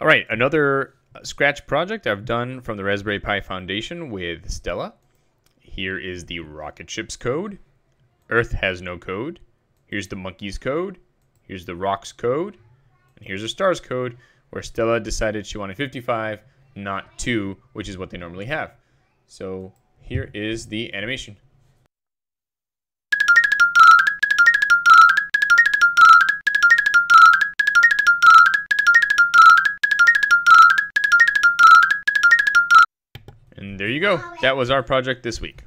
All right, another Scratch project I've done from the Raspberry Pi Foundation with Stella. Here is the rocket ship's code. Earth has no code. Here's the monkey's code. Here's the rock's code. And here's the star's code, where Stella decided she wanted 55, not 2, which is what they normally have. So here is the animation. And there you go. That was our project this week.